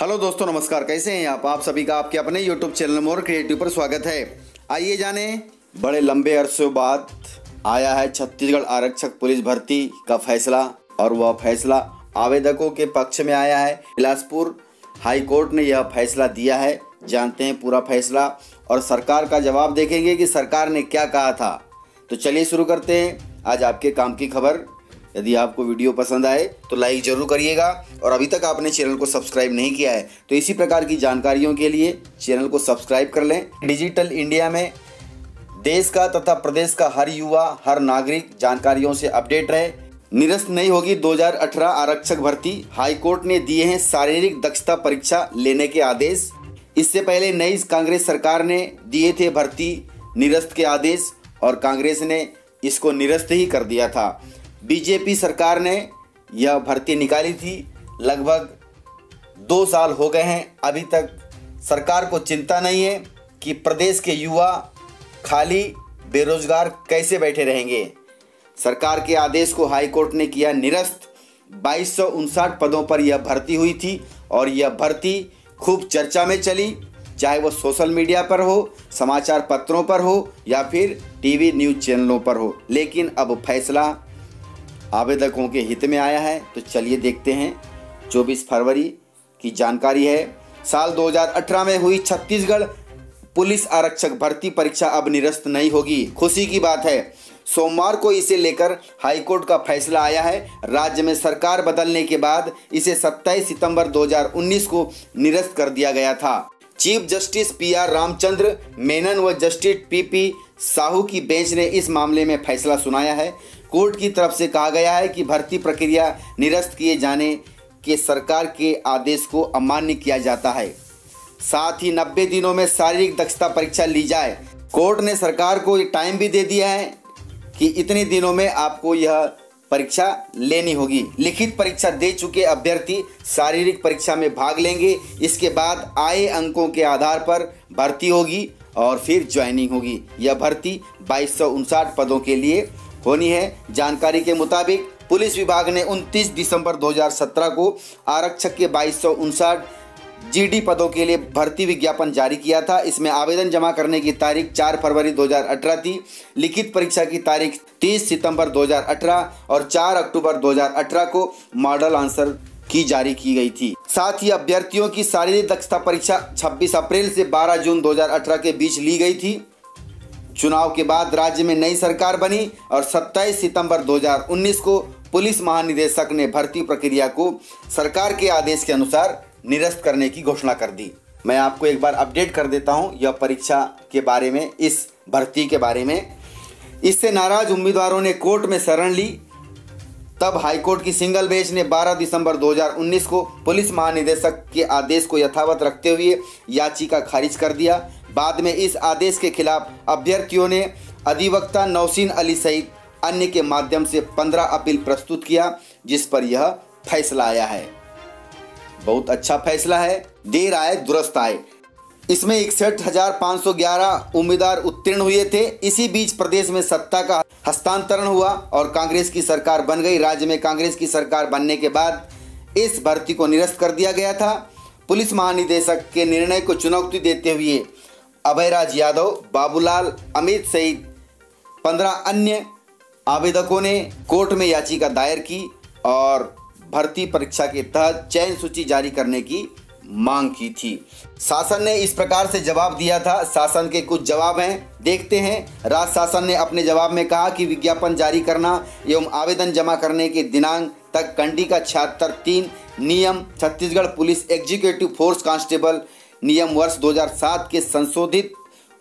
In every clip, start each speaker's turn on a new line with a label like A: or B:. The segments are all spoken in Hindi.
A: हेलो दोस्तों, नमस्कार। कैसे हैं आप? आप सभी का आपके अपने यूट्यूब चैनल मोर क्रिएटिव पर स्वागत है। आइए जाने बड़े लंबे अरसे बाद आया है छत्तीसगढ़ आरक्षक पुलिस भर्ती का फैसला और वह फैसला आवेदकों के पक्ष में आया है। बिलासपुर हाई कोर्ट ने यह फैसला दिया है। जानते हैं पूरा फैसला और सरकार का जवाब देखेंगे कि सरकार ने क्या कहा था। तो चलिए शुरू करते हैं। आज आपके काम की खबर। यदि आपको वीडियो पसंद आए तो लाइक ज़रूर करिएगा। और अभी तक आपने चैनल को सब्सक्राइब नहीं किया है तो इसी प्रकार की जानकारियों के लिए चैनल को सब्सक्राइब कर लें। डिजिटल इंडिया में देश का तथा प्रदेश का हर युवा, हर नागरिक जानकारियों से अपडेट रहे। निरस्त नहीं होगी 2018 आरक्षक भर्ती। हाईकोर्ट ने दिए हैं शारीरिक दक्षता परीक्षा लेने के आदेश। इससे पहले नई कांग्रेस सरकार ने दिए थे भर्ती, निरस्त के आदेश, और कांग्रेस ने इसको निरस्त ही कर दिया था। बीजेपी सरकार ने यह भर्ती निकाली थी। लगभग दो साल हो गए हैं। अभी तक सरकार को चिंता नहीं है कि प्रदेश के युवा खाली बेरोजगार कैसे बैठे रहेंगे। सरकार के आदेश को हाईकोर्ट ने किया निरस्त। बाईस पदों पर यह भर्ती हुई थी और यह भर्ती खूब चर्चा में चली। चाहे वो सोशल मीडिया पर हो, समाचार पत्रों पर हो या फिर टीवी न्यूज़ चैनलों पर हो। लेकिन अब फैसला आवेदकों के हित में आया है। तो चलिए देखते हैं 24 फरवरी की जानकारी है। साल 2018 में हुई छत्तीसगढ़ पुलिस आरक्षक भर्ती परीक्षा अब निरस्त नहीं होगी। खुशी की बात है, सोमवार को इसे लेकर हाईकोर्ट का फैसला आया है। राज्य में सरकार बदलने के बाद इसे 27 सितंबर 2019 को निरस्त कर दिया गया था। Chief justice P R Ramachandra Menon व जस्टिस पी पी साहू की बेंच ने इस मामले में फैसला सुनाया है। कोर्ट की तरफ़ से कहा गया है कि भर्ती प्रक्रिया निरस्त किए जाने के सरकार के आदेश को अमान्य किया जाता है। साथ ही 90 दिनों में शारीरिक दक्षता परीक्षा ली जाए। कोर्ट ने सरकार को टाइम भी दे दिया है कि इतने दिनों में आपको यह परीक्षा लेनी होगी। लिखित परीक्षा दे चुके अभ्यर्थी शारीरिक परीक्षा में भाग लेंगे। इसके बाद आए अंकों के आधार पर भर्ती होगी और फिर ज्वाइनिंग होगी। यह भर्ती बाईस पदों के लिए होनी है। जानकारी के मुताबिक पुलिस विभाग ने 29 दिसंबर 2017 को आरक्षक के बाईस जीडी पदों के लिए भर्ती विज्ञापन जारी किया था। इसमें आवेदन जमा करने की तारीख 4 फरवरी 2018 थी। लिखित परीक्षा की तारीख 30 सितंबर 2018 और 4 अक्टूबर 2018 को मॉडल आंसर की जारी की गई थी। साथ ही अभ्यर्थियों की शारीरिक दक्षता परीक्षा 26 अप्रैल से 12 जून 2018 के बीच ली गई थी। चुनाव के बाद राज्य में नई सरकार बनी और 27 सितंबर 2019 को पुलिस महानिदेशक ने भर्ती प्रक्रिया को सरकार के आदेश के अनुसार निरस्त करने की घोषणा कर दी। मैं आपको एक बार अपडेट कर देता हूँ यह परीक्षा के बारे में, इस भर्ती के बारे में। इससे नाराज़ उम्मीदवारों ने कोर्ट में शरण ली। तब हाईकोर्ट की सिंगल बेंच ने 12 दिसंबर 2019 को पुलिस महानिदेशक के आदेश को यथावत रखते हुए याचिका खारिज कर दिया। बाद में इस आदेश के खिलाफ अभ्यर्थियों ने अधिवक्ता नौसीन अली सहित अन्य के माध्यम से 15 अपील प्रस्तुत किया, जिस पर यह फैसला आया है। बहुत अच्छा फैसला है। देर आए, दुरुस्त आए। इसमें इकसठ हज़ार पाँच सौ ग्यारह उम्मीदवार उत्तीर्ण हुए थे। इसी बीच प्रदेश में सत्ता का हस्तांतरण हुआ और कांग्रेस की सरकार बन गई। राज्य में कांग्रेस की सरकार बनने के बाद इस भर्ती को निरस्त कर दिया गया था। पुलिस महानिदेशक के निर्णय को चुनौती देते हुए अभयराज यादव, बाबूलाल, अमित सहित पंद्रह अन्य आवेदकों ने कोर्ट में याचिका दायर की और भर्ती परीक्षा के तहत चयन सूची जारी करने की मांग की थी। शासन ने इस प्रकार से जवाब दिया था। शासन के कुछ जवाब हैं। देखते हैं। राज्य शासन ने अपने जवाब में कहा कि विज्ञापन जारी करना एवं आवेदन जमा करने के दिनांक तक कंडी का छिहत्तर तीन, नियम, Chhattisgarh police executive force constable नियम वर्ष 2007 के संशोधित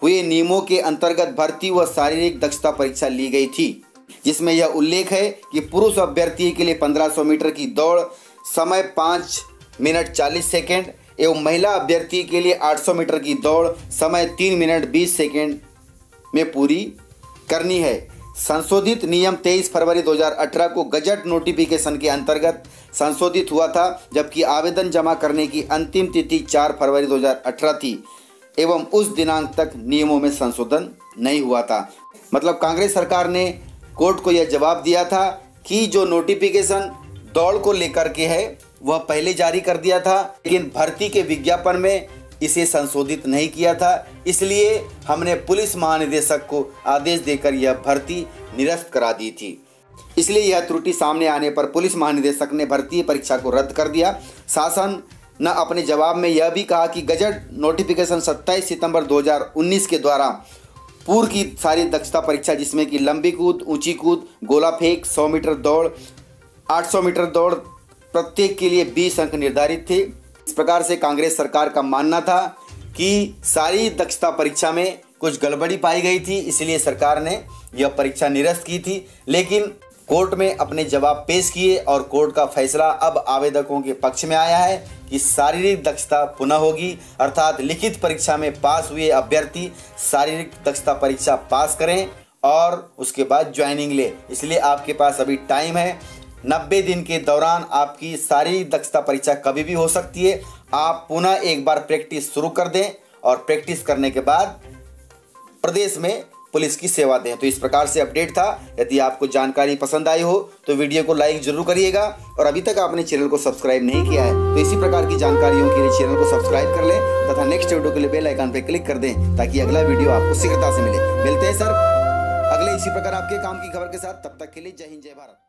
A: हुए नियमों के अंतर्गत भर्ती व शारीरिक दक्षता परीक्षा ली गई थी, जिसमें यह उल्लेख है कि पुरुष अभ्यर्थी के लिए 1500 मीटर की दौड़, समय पाँच मिनट 40 सेकेंड एवं महिला अभ्यर्थी के लिए 800 मीटर की दौड़, समय तीन मिनट 20 सेकेंड में पूरी करनी है। संशोधित नियम 23 फरवरी 2018 को गजट नोटिफिकेशन के अंतर्गत संशोधित हुआ था, जबकि आवेदन जमा करने की अंतिम तिथि 4 फरवरी 2018 थी, एवं उस दिनांक तक नियमों में संशोधन नहीं हुआ था। मतलब कांग्रेस सरकार ने कोर्ट को यह जवाब दिया था कि जो नोटिफिकेशन दौड़ को लेकर के है, वह पहले जारी कर दिया था, लेकिन भर्ती के विज्ञापन में इसे संशोधित नहीं किया था, इसलिए हमने पुलिस महानिदेशक को आदेश देकर यह भर्ती निरस्त करा दी थी। इसलिए यह त्रुटि सामने आने पर पुलिस महानिदेशक ने भर्ती परीक्षा को रद्द कर दिया। शासन न अपने जवाब में यह भी कहा कि गजट नोटिफिकेशन 27 सितंबर 2019 के द्वारा पूर्व की सारी दक्षता परीक्षा, जिसमें कि लंबी कूद, ऊँची कूद, गोला फेंक 100 मीटर दौड़ 800 मीटर दौड़, प्रत्येक के लिए 20 अंक निर्धारित थे। इस प्रकार से कांग्रेस सरकार का मानना था कि सारी दक्षता परीक्षा में कुछ गड़बड़ी पाई गई थी, इसलिए सरकार ने यह परीक्षा निरस्त की थी। लेकिन कोर्ट में अपने जवाब पेश किए और कोर्ट का फैसला अब आवेदकों के पक्ष में आया है कि शारीरिक दक्षता पुनः होगी। अर्थात लिखित परीक्षा में पास हुए अभ्यर्थी शारीरिक दक्षता परीक्षा पास करें और उसके बाद ज्वाइनिंग ले। इसलिए आपके पास अभी टाइम है। नब्बे दिन के दौरान आपकी शारीरिक दक्षता परीक्षा कभी भी हो सकती है। आप पुनः एक बार प्रैक्टिस शुरू कर दें और प्रैक्टिस करने के बाद प्रदेश में पुलिस की सेवा दें। तो इस प्रकार से अपडेट था। यदि आपको जानकारी पसंद आई हो तो वीडियो को लाइक ज़रूर करिएगा और अभी तक आपने चैनल को सब्सक्राइब नहीं किया है तो इसी प्रकार की जानकारियों के लिए चैनल को सब्सक्राइब कर लें तथा नेक्स्ट वीडियो के लिए बेल आइकन पर क्लिक कर दें ताकि अगला वीडियो आपको शीघ्रता से मिले। मिलते हैं सर, अगले इसी प्रकार आपके काम की खबर के साथ। तब तक के लिए जय हिंद, जय भारत।